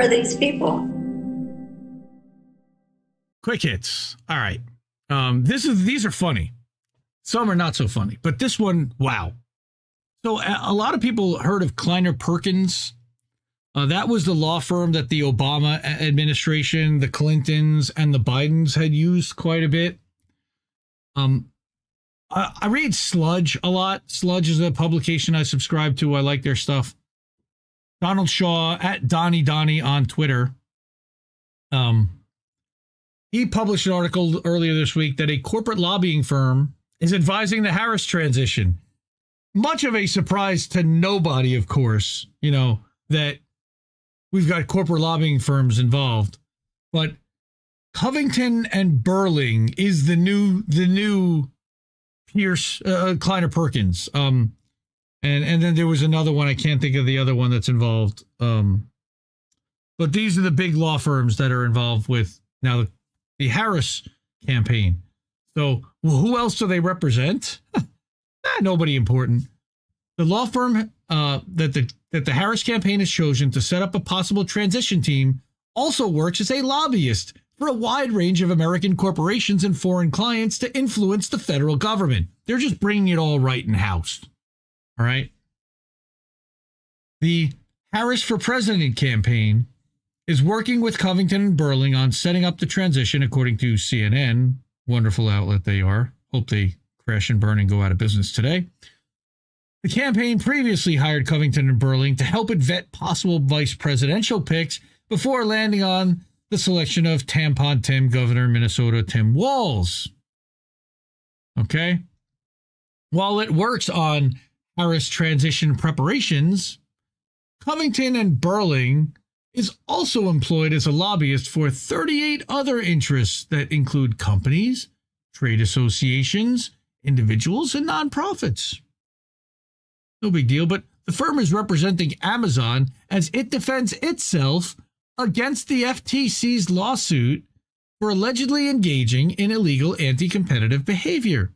are these people? Quick hits. All right. Um, this is these are funny. Some are not so funny, but this one, wow. So a, lot of people heard of Kleiner Perkins. Uh, that was the law firm that the Obama administration, the Clintons, and the Bidens had used quite a bit. Um, I, I read Sludge a lot. Sludge is a publication I subscribe to. I like their stuff. Donald Shaw at Donnie Donnie on Twitter. Um, he published an article earlier this week that a corporate lobbying firm is advising the Harris transition. Much of a surprise to nobody, of course, you know, that we've got corporate lobbying firms involved. But Covington and Burling is the new the new Pierce uh, Kleiner Perkins. Um and and then there was another one I can't think of the other one that's involved. Um but these are the big law firms that are involved with now the, the Harris campaign. So who else do they represent? nobody important. The law firm uh, that the that the Harris campaign has chosen to set up a possible transition team also works as a lobbyist for a wide range of American corporations and foreign clients to influence the federal government. They're just bringing it all right in house. All right. The Harris for President campaign is working with Covington and Burling on setting up the transition, according to CNN. Wonderful outlet they are. Hope they crash and burn and go out of business today. The campaign previously hired Covington and Burling to help it vet possible vice presidential picks before landing on the selection of Tampon Tim, Governor of Minnesota Tim Walz. Okay. While it works on Harris transition preparations, Covington and Burling is also employed as a lobbyist for 38 other interests that include companies, trade associations, individuals, and nonprofits. No big deal, but the firm is representing Amazon as it defends itself against the FTC's lawsuit for allegedly engaging in illegal anti competitive behavior.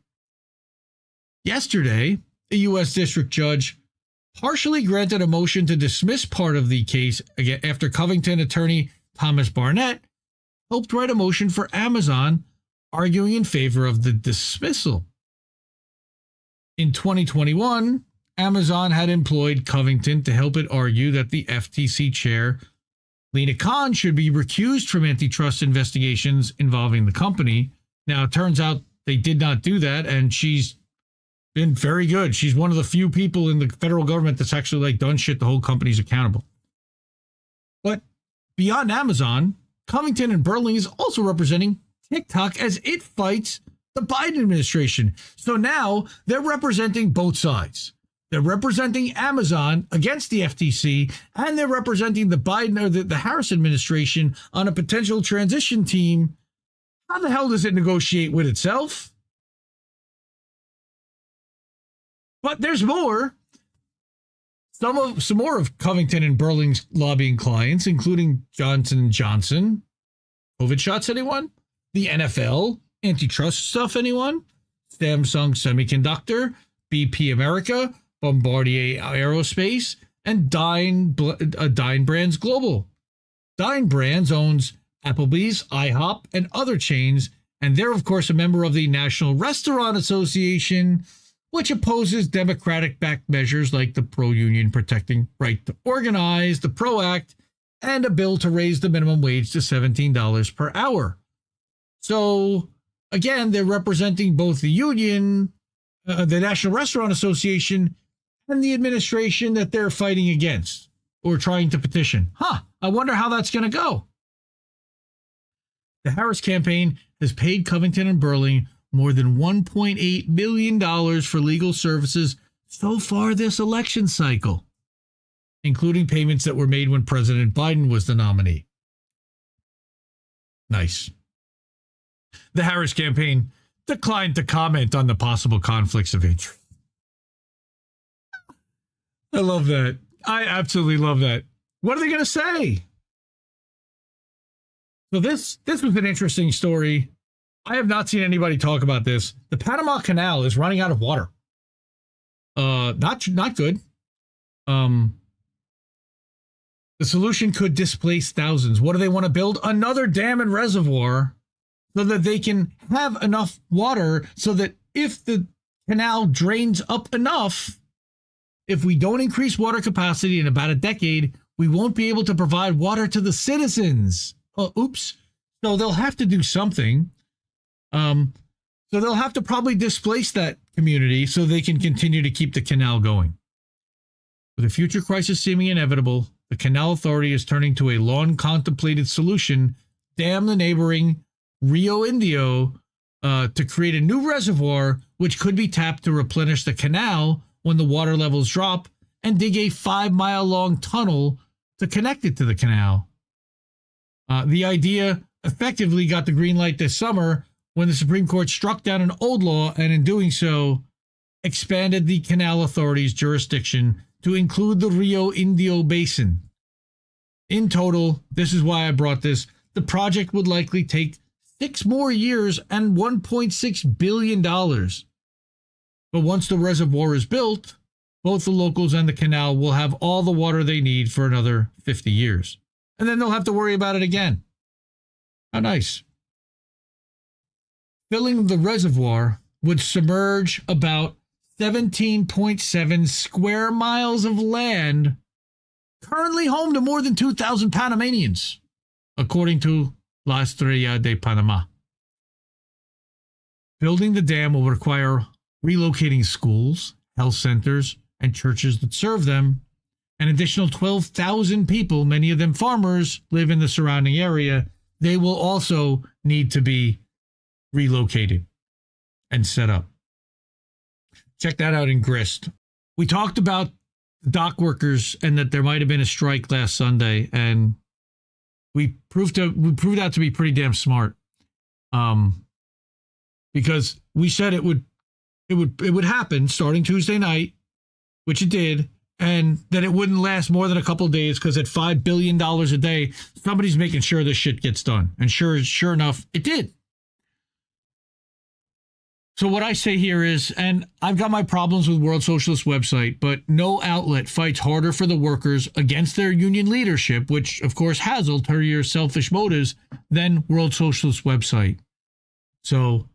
Yesterday, a U.S. district judge partially granted a motion to dismiss part of the case after Covington attorney Thomas Barnett helped write a motion for Amazon arguing in favor of the dismissal. In 2021, Amazon had employed Covington to help it argue that the FTC chair, Lina Khan, should be recused from antitrust investigations involving the company. Now, it turns out they did not do that, and she's been very good. She's one of the few people in the federal government that's actually like done shit the whole company's accountable. But beyond Amazon, Covington and Burling is also representing TikTok as it fights the Biden administration. So now they're representing both sides. They're representing Amazon against the FTC, and they're representing the Biden or the, the Harris administration on a potential transition team. How the hell does it negotiate with itself? But there's more. Some of some more of Covington and Burling's lobbying clients, including Johnson Johnson. COVID shots, anyone? The NFL, antitrust stuff, anyone? Samsung Semiconductor, BP America, Bombardier Aerospace, and Dine, uh, Dine Brands Global. Dine Brands owns Applebee's, IHOP, and other chains, and they're, of course, a member of the National Restaurant Association, which opposes Democratic backed measures like the pro union protecting right to organize, the PRO Act, and a bill to raise the minimum wage to $17 per hour. So, again, they're representing both the union, uh, the National Restaurant Association, and the administration that they're fighting against or trying to petition. Huh, I wonder how that's going to go. The Harris campaign has paid Covington and Burling more than $1.8 billion for legal services so far this election cycle, including payments that were made when President Biden was the nominee. Nice. The Harris campaign declined to comment on the possible conflicts of interest. I love that. I absolutely love that. What are they going to say? So this this was an interesting story I have not seen anybody talk about this. The Panama Canal is running out of water. Uh, not not good. Um, The solution could displace thousands. What do they want to build? Another dam and reservoir so that they can have enough water so that if the canal drains up enough, if we don't increase water capacity in about a decade, we won't be able to provide water to the citizens. Oh, oops. So they'll have to do something. Um, so they'll have to probably displace that community so they can continue to keep the canal going. With a future crisis seeming inevitable, the Canal Authority is turning to a long contemplated solution dam the neighboring Rio Indio uh, to create a new reservoir which could be tapped to replenish the canal when the water levels drop and dig a five mile long tunnel to connect it to the canal. Uh, the idea effectively got the green light this summer when the Supreme Court struck down an old law and, in doing so, expanded the Canal Authority's jurisdiction to include the Rio Indio Basin. In total, this is why I brought this, the project would likely take six more years and $1.6 billion. But once the reservoir is built, both the locals and the canal will have all the water they need for another 50 years. And then they'll have to worry about it again. How nice. Filling the reservoir would submerge about 17.7 square miles of land currently home to more than 2,000 Panamanians, according to La Estrella de Panama. Building the dam will require relocating schools, health centers, and churches that serve them. An additional 12,000 people, many of them farmers, live in the surrounding area. They will also need to be relocated and set up. Check that out in Grist. We talked about dock workers and that there might have been a strike last Sunday, and we proved to we proved out to be pretty damn smart. Um, because we said it would it would it would happen starting Tuesday night, which it did, and that it wouldn't last more than a couple days because at five billion dollars a day, somebody's making sure this shit gets done. And sure, sure enough, it did. So what I say here is, and I've got my problems with World Socialist website, but no outlet fights harder for the workers against their union leadership, which of course has ulterior selfish motives, than World Socialist website. So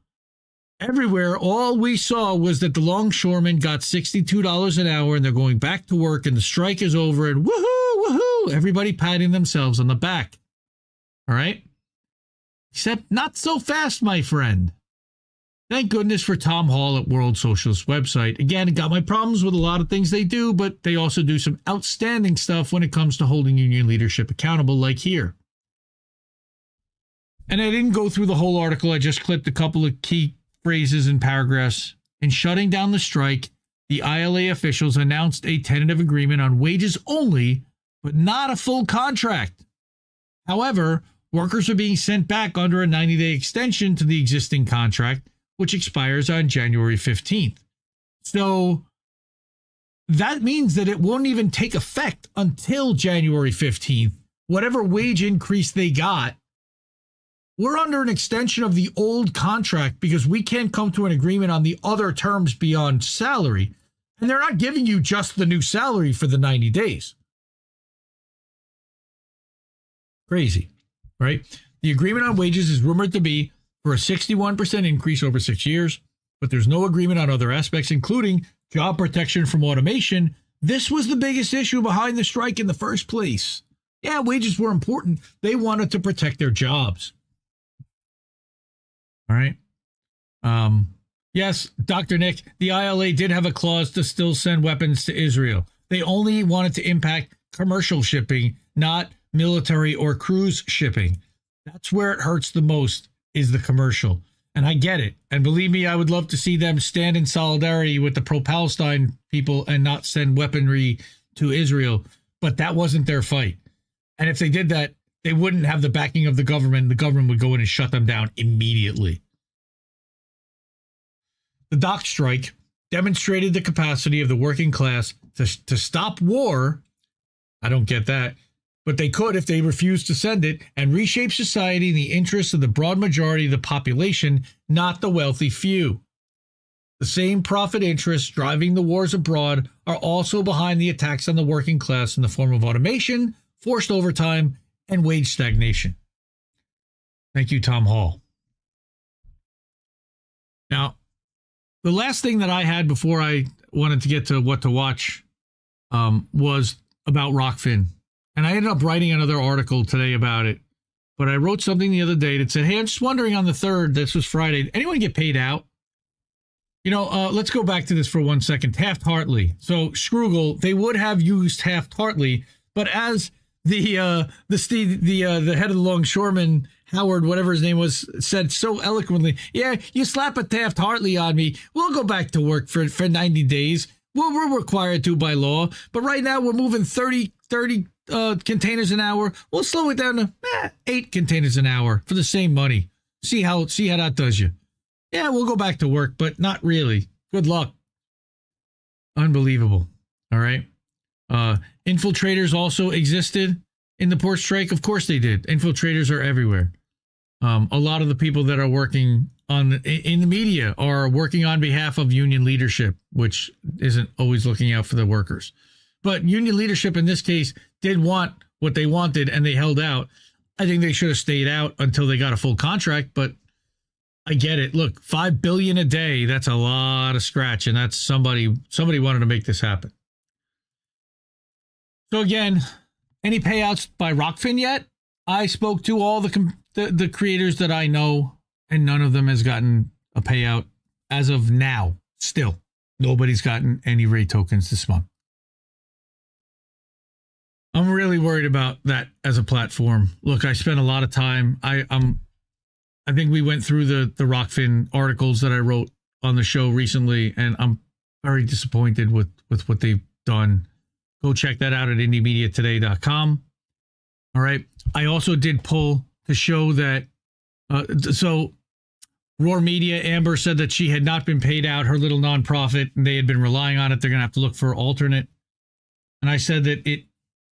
everywhere, all we saw was that the longshoremen got $62 an hour and they're going back to work and the strike is over and woohoo, woohoo, everybody patting themselves on the back. All right? Except not so fast, my friend. Thank goodness for Tom Hall at World Socialist website. Again, got my problems with a lot of things they do, but they also do some outstanding stuff when it comes to holding union leadership accountable, like here. And I didn't go through the whole article, I just clipped a couple of key phrases and paragraphs. In shutting down the strike, the ILA officials announced a tentative agreement on wages only, but not a full contract. However, workers are being sent back under a 90 day extension to the existing contract which expires on January 15th. So that means that it won't even take effect until January 15th. Whatever wage increase they got, we're under an extension of the old contract because we can't come to an agreement on the other terms beyond salary. And they're not giving you just the new salary for the 90 days. Crazy, right? The agreement on wages is rumored to be for a 61% increase over six years, but there's no agreement on other aspects, including job protection from automation. This was the biggest issue behind the strike in the first place. Yeah, wages were important. They wanted to protect their jobs. All right. Um, yes, Dr. Nick, the ILA did have a clause to still send weapons to Israel. They only wanted to impact commercial shipping, not military or cruise shipping. That's where it hurts the most is the commercial. And I get it. And believe me, I would love to see them stand in solidarity with the pro Palestine people and not send weaponry to Israel. But that wasn't their fight. And if they did that, they wouldn't have the backing of the government. The government would go in and shut them down immediately. The dock strike demonstrated the capacity of the working class to, to stop war. I don't get that but they could if they refused to send it and reshape society in the interests of the broad majority of the population, not the wealthy few. The same profit interests driving the wars abroad are also behind the attacks on the working class in the form of automation, forced overtime, and wage stagnation. Thank you, Tom Hall. Now, the last thing that I had before I wanted to get to what to watch um, was about Rokfin. And I ended up writing another article today about it. But I wrote something the other day that said, Hey, I'm just wondering on the third, this was Friday, anyone get paid out? You know, uh, let's go back to this for one second. Taft Hartley. So Scrugel, they would have used Taft Hartley, but as the uh, the the uh, the head of the longshoreman Howard, whatever his name was, said so eloquently, "Yeah, you slap a Taft Hartley on me, we'll go back to work for for 90 days. Well, we're required to by law, but right now we're moving 30 30 uh, containers an hour. We'll slow it down to eh, eight containers an hour for the same money. See how see how that does you." yeah, we'll go back to work, but not really. Good luck. Unbelievable. All right. Uh, infiltrators also existed in the port strike. Of course they did. Infiltrators are everywhere. Um, a lot of the people that are working on in the media are working on behalf of union leadership, which isn't always looking out for the workers. But union leadership in this case did want what they wanted and they held out. I think they should have stayed out until they got a full contract, but I get it. Look, five billion a day, that's a lot of scratch, and that's somebody somebody wanted to make this happen. So again, any payouts by Rokfin yet? I spoke to all the, the the creators that I know, and none of them has gotten a payout as of now. Still, nobody's gotten any Rae tokens this month. I'm really worried about that as a platform. Look, I spent a lot of time. I, I'm I think we went through the the Rokfin articles that I wrote on the show recently, and I'm very disappointed with with what they've done. Go check that out at indiemediatoday.com. All right. I also did pull to show that. Uh, so, Roar Media, Amber said that she had not been paid out her little nonprofit, and they had been relying on it. They're going to have to look for alternate. And I said that it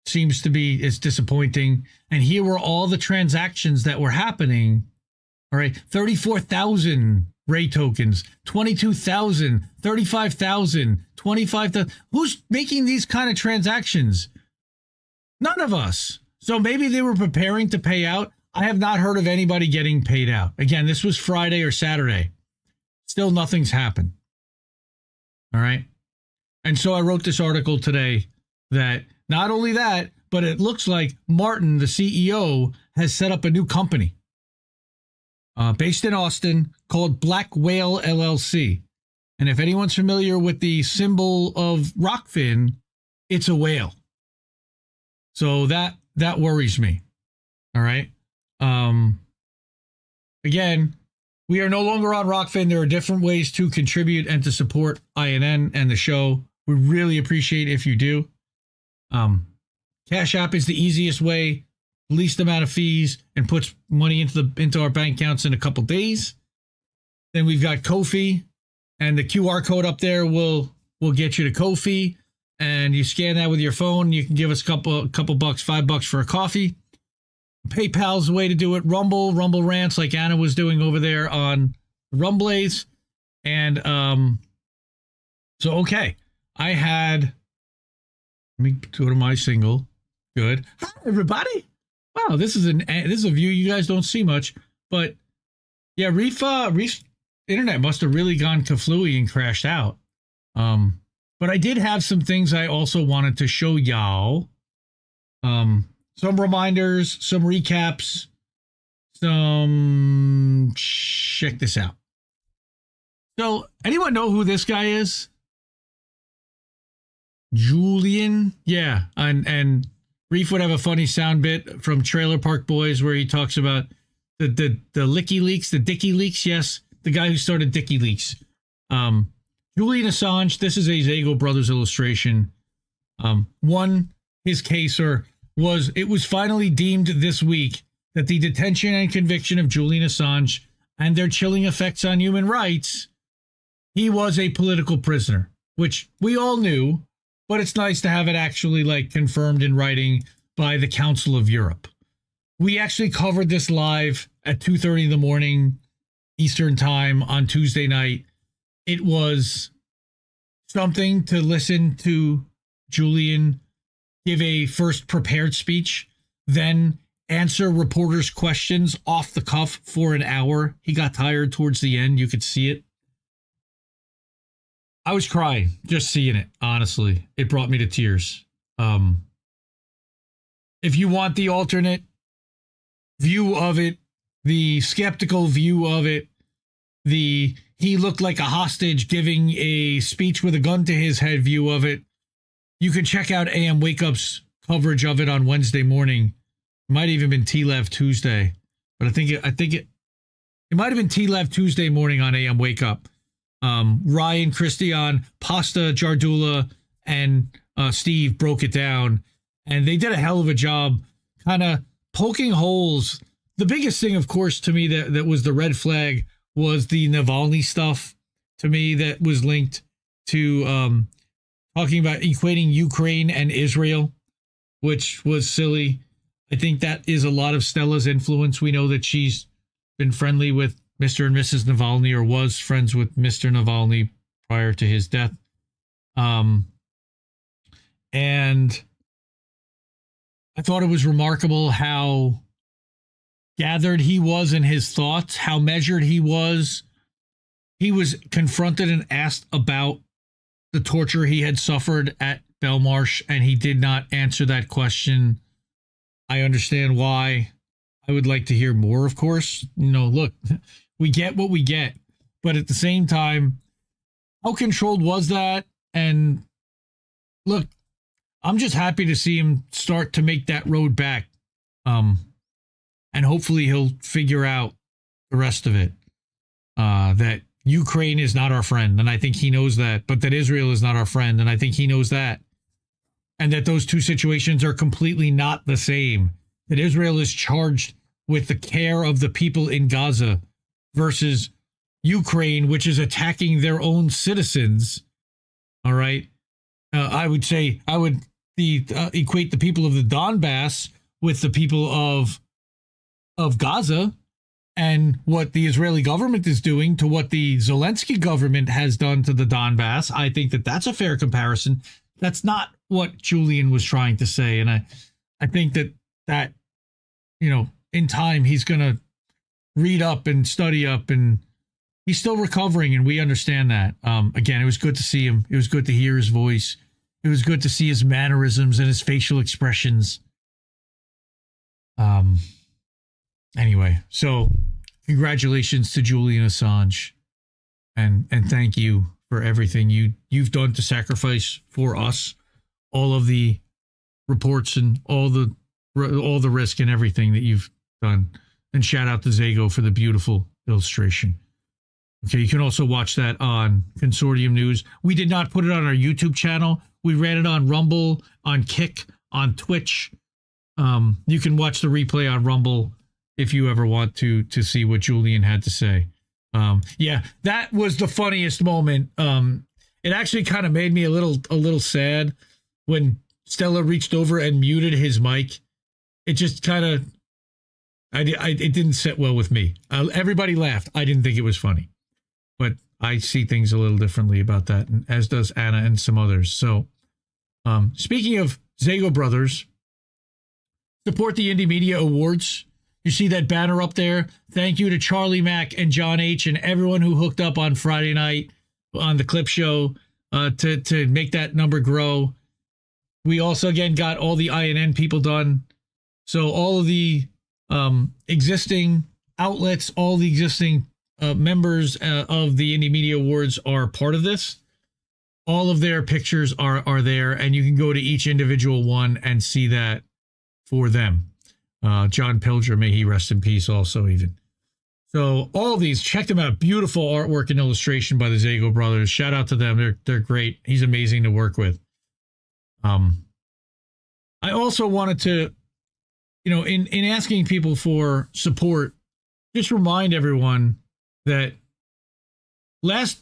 seems to be it's disappointing. And here were all the transactions that were happening all right, 34,000 Rae tokens, 22,000, 35,000, 25,000. Who's making these kind of transactions? None of us. So maybe they were preparing to pay out. I have not heard of anybody getting paid out. Again, this was Friday or Saturday. Still nothing's happened. All right. And so I wrote this article today that not only that, but it looks like Martin, the CEO, has set up a new company uh, based in Austin called Black Whale LLC. And if anyone's familiar with the symbol of Rokfin, it's a whale. So that that worries me. All right. Um again, we are no longer on Rokfin. There are different ways to contribute and to support INN and the show. We really appreciate if you do. Um Cash App is the easiest way least amount of fees and puts money into the into our bank accounts in a couple days. Then we've got Ko-fi, and the QR code up there will will get you to Ko-fi, and you scan that with your phone. You can give us a couple couple bucks, five bucks for a coffee. PayPal's the way to do it. Rumble, Rumble rants like Anna was doing over there on Rumblades, and um, so okay, I had. Let me go to my single. Good. Hi, everybody wow, this is an this is a view you guys don't see much, but yeah, Reef uh, Reef internet must have really gone to Flui and crashed out. Um, but I did have some things I also wanted to show y'all. Um, some reminders, some recaps, some check this out. So, anyone know who this guy is? Julian, yeah, and and Reef would have a funny sound bit from Trailer Park Boys where he talks about the the the Licky Leaks, the Dicky Leaks. Yes, the guy who started Dicky Leaks. Um, Julian Assange. This is a Zago Brothers illustration. Um, won his case, or was it was finally deemed this week that the detention and conviction of Julian Assange and their chilling effects on human rights, he was a political prisoner, which we all knew but it's nice to have it actually like confirmed in writing by the Council of Europe. We actually covered this live at 2:30 in the morning Eastern time on Tuesday night. It was something to listen to Julian give a first prepared speech, then answer reporters' questions off the cuff for an hour. He got tired towards the end. You could see it. I was crying just seeing it, honestly. It brought me to tears. Um, if you want the alternate view of it, the skeptical view of it, the he looked like a hostage giving a speech with a gun to his head view of it, you can check out AM Wake Up's coverage of it on Wednesday morning. It might even been TLEV Tuesday, but I think it, I think it it might have been TLEV Tuesday morning on AM Wake Up. Um, Ryan Christian, Pasta Jardula, and uh, Steve broke it down, and they did a hell of a job, kind of poking holes. The biggest thing, of course, to me that that was the red flag was the Navalny stuff. To me, that was linked to um, talking about equating Ukraine and Israel, which was silly. I think that is a lot of Stella's influence. We know that she's been friendly with Mr. and Mrs. Navalny or was friends with Mr. Navalny prior to his death. Um, and I thought it was remarkable how gathered he was in his thoughts, how measured he was. He was confronted and asked about the torture he had suffered at Belmarsh, and he did not answer that question. I understand why. I would like to hear more, of course. You know, look, we get what we get, but at the same time, how controlled was that? And look, I'm just happy to see him start to make that road back. Um, and hopefully he'll figure out the rest of it. Uh, that Ukraine is not our friend, and I think he knows that, but that Israel is not our friend, and I think he knows that. And that those two situations are completely not the same. That Israel is charged with the care of the people in Gaza versus Ukraine, which is attacking their own citizens. All right. Uh, I would say I would the uh, equate the people of the Donbass with the people of of Gaza and what the Israeli government is doing to what the Zelensky government has done to the Donbass, I think that that's a fair comparison. That's not what Julian was trying to say, and I, I think that that, you know, in time he's going to read up and study up, and he's still recovering, and we understand that. Um, again, it was good to see him. It was good to hear his voice. It was good to see his mannerisms and his facial expressions. Um. Anyway, so congratulations to Julian Assange, and and thank you for everything you you've done to sacrifice for us, all of the reports and all the all the risk and everything that you've done. And shout out to Zago for the beautiful illustration. Okay, you can also watch that on Consortium News. We did not put it on our YouTube channel. We ran it on Rumble, on Kick, on Twitch. Um, you can watch the replay on Rumble if you ever want to to see what Julian had to say. Um, yeah, that was the funniest moment. Um, it actually kind of made me a little a little sad when Stella reached over and muted his mic. It just kind of, I, I, it didn't sit well with me. Uh, everybody laughed. I didn't think it was funny, but I see things a little differently about that, and as does Anna and some others. So, um, speaking of Zago Brothers, support the Indie Media Awards. You see that banner up there? Thank you to Charlie Mack and John H. and everyone who hooked up on Friday night on the clip show uh, to to make that number grow. We also again got all the INN people done. So all of the um, existing outlets, all the existing uh, members uh, of the Indie Media Awards are part of this. All of their pictures are are there, and you can go to each individual one and see that for them. Uh, John Pilger, may he rest in peace, also, even. So, all these, check them out. Beautiful artwork and illustration by the Zago brothers. Shout out to them. They're, they're great. He's amazing to work with. Um, I also wanted to, you know, in, in asking people for support, just remind everyone that last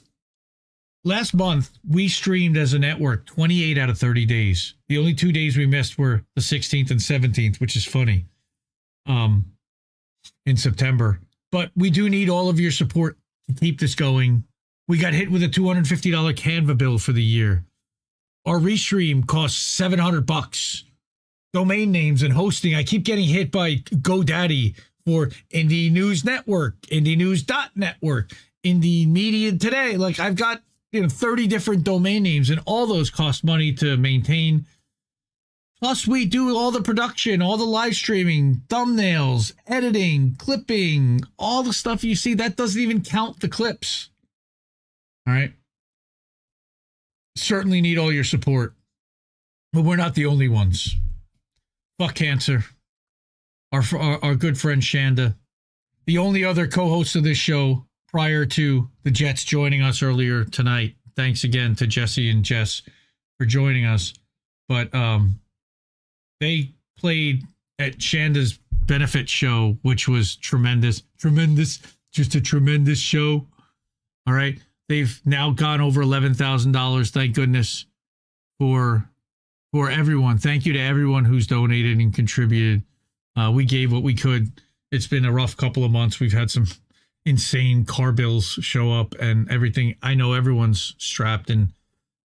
last month we streamed as a network 28 out of 30 days. The only two days we missed were the 16th and 17th, which is funny um, in September. But we do need all of your support to keep this going. We got hit with a $250 Canva bill for the year. Our restream costs 700 bucks. Domain names and hosting. I keep getting hit by GoDaddy for Indie News Network, Indie News Network, Indie Media Today. Like I've got you know 30 different domain names, and all those cost money to maintain. Plus, we do all the production, all the live streaming, thumbnails, editing, clipping, all the stuff you see. That doesn't even count the clips. All right. Certainly need all your support, but we're not the only ones. Fuck cancer. Our, our, our good friend Shanda, the only other co host of this show prior to the Jets joining us earlier tonight. Thanks again to Jesse and Jess for joining us. But um, they played at Shanda's benefit show, which was tremendous, tremendous, just a tremendous show. All right. They've now gone over eleven thousand dollars. Thank goodness for for everyone. Thank you to everyone who's donated and contributed. Uh, we gave what we could. It's been a rough couple of months. We've had some insane car bills show up and everything. I know everyone's strapped and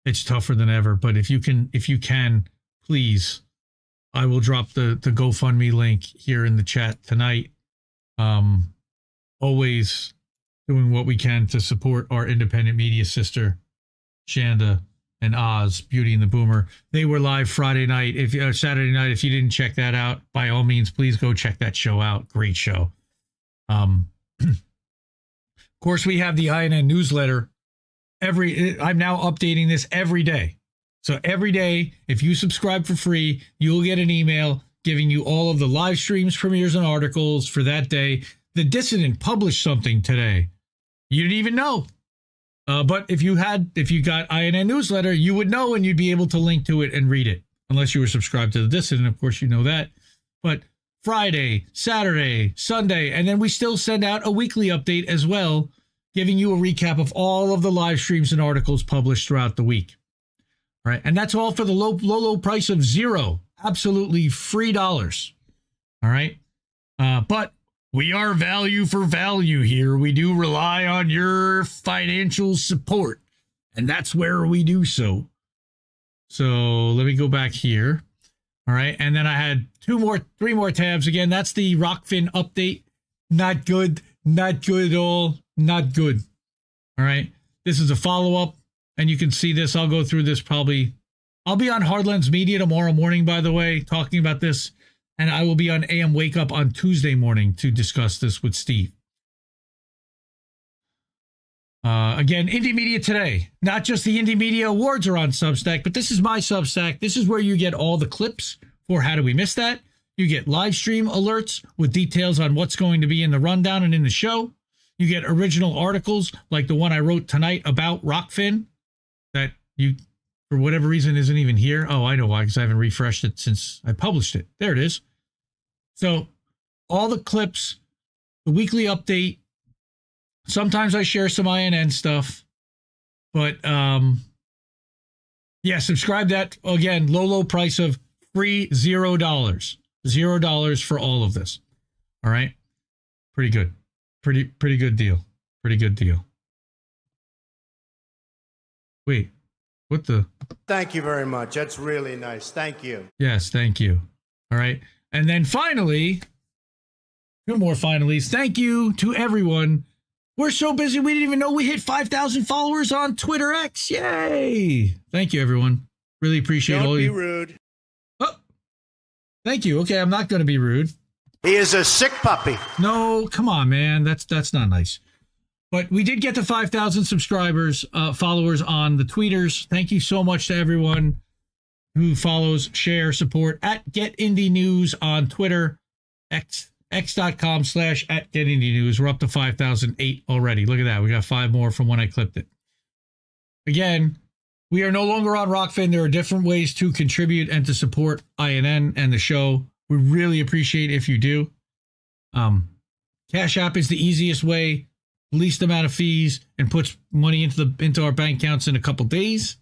it's tougher than ever. But if you can, if you can, please I will drop the the GoFundMe link here in the chat tonight. Um, always doing what we can to support our independent media sister, Shanda and Oz, Beauty and the Boomer. They were live Friday night. If uh, Saturday night, if you didn't check that out, by all means, please go check that show out. Great show. Um, of course, we have the INN newsletter. Every I'm now updating this every day. So every day, if you subscribe for free, you'll get an email giving you all of the live streams, premieres, and articles for that day. The Dissident published something today. You didn't even know. Uh, but if you had, if you got INN newsletter, you would know and you'd be able to link to it and read it, unless you were subscribed to the Dissident. Of course, you know that. But Friday, Saturday, Sunday, and then we still send out a weekly update as well, giving you a recap of all of the live streams and articles published throughout the week right? And that's all for the low, low, low price of zero, absolutely free dollars. All right. Uh, but we are value for value here. We do rely on your financial support, and that's where we do so. So let me go back here. All right. And then I had two more, three more tabs. Again, that's the Rokfin update. Not good. Not good at all. Not good. All right. This is a follow up and you can see this. I'll go through this probably. I'll be on Hard Lens Media tomorrow morning, by the way, talking about this. And I will be on AM Wake Up on Tuesday morning to discuss this with Steve. Uh, again, Indie Media Today. Not just the Indie Media Awards are on Substack, but this is my Substack. This is where you get all the clips for How Do We Miss That? You get live stream alerts with details on what's going to be in the rundown and in the show. You get original articles like the one I wrote tonight about Rokfin that you, for whatever reason, isn't even here. Oh, I know why, because I haven't refreshed it since I published it. There it is. So, all the clips, the weekly update. Sometimes I share some INN stuff, but um, yeah, subscribe that again. Low, low price of free zero dollars, zero dollars for all of this. All right, pretty good, pretty pretty good deal, pretty good deal. Wait, what the? Thank you very much. That's really nice. Thank you. Yes, thank you. All right. And then finally, two more finalies. Thank you to everyone. We're so busy, we didn't even know we hit 5,000 followers on Twitter X. Yay. Thank you, everyone. Really appreciate Don't all be you. rude. Oh, thank you. Okay, I'm not going to be rude. He is a sick puppy. No, come on, man. That's that's not nice. But we did get to 5,000 subscribers, uh, followers on the tweeters. Thank you so much to everyone who follows, share, support at Get Indie News on Twitter, x x.com slash at Get Indie News. We're up to 5,008 already. Look at that. We got five more from when I clipped it. Again, we are no longer on Rokfin. There are different ways to contribute and to support INN and the show. We really appreciate if you do. Um, Cash App is the easiest way least amount of fees and puts money into the into our bank accounts in a couple days.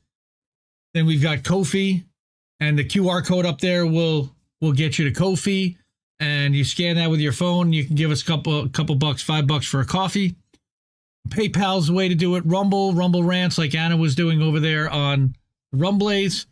Then we've got Ko-fi, and the QR code up there will will get you to Ko-fi, and you scan that with your phone. You can give us a couple a couple bucks, five bucks for a coffee. PayPal's the way to do it. Rumble, Rumble rants like Anna was doing over there on Rumblades.